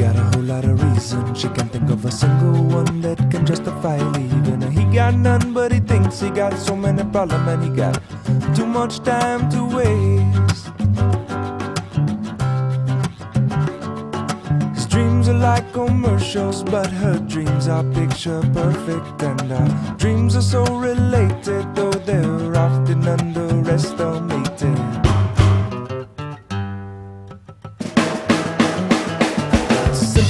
got a whole lot of reasons. She can't think of a single one that can justify leaving. He got none, but he thinks he got so many problems, and he got too much time to waste. His dreams are like commercials, but her dreams are picture perfect, and dreams are so related,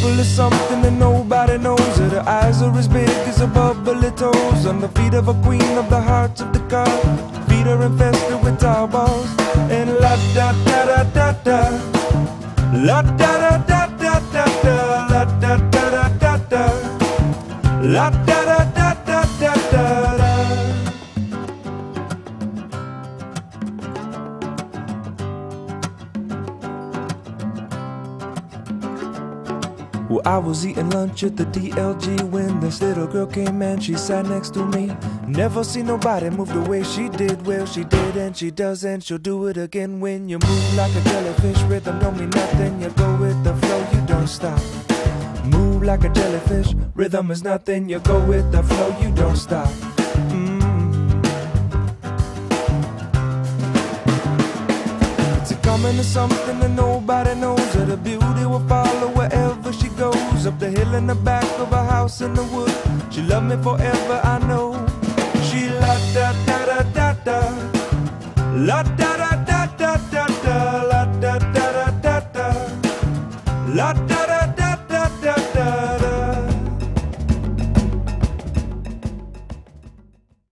As something that nobody knows. That her eyes are as big as her bubbly toes. On the feet of a queen of the hearts of the car. Feet are infested with tar balls. And la da da da da da. La da da da da da da. La da da da da da. La da Well, I was eating lunch at the DLG when this little girl came and she sat next to me. Never seen nobody move the way she did. Well, she did and she does and she'll do it again. When you move like a jellyfish, rhythm don't mean nothing. You go with the flow, you don't stop. Move like a jellyfish, rhythm is nothing. You go with the flow, you don't stop. Mm. It's a coming to something that nobody knows. That the beauty will follow in the back of a house in the woods. She loved me forever, I know. She la da da da da da, la da da da da da da, la da da da da da, la da.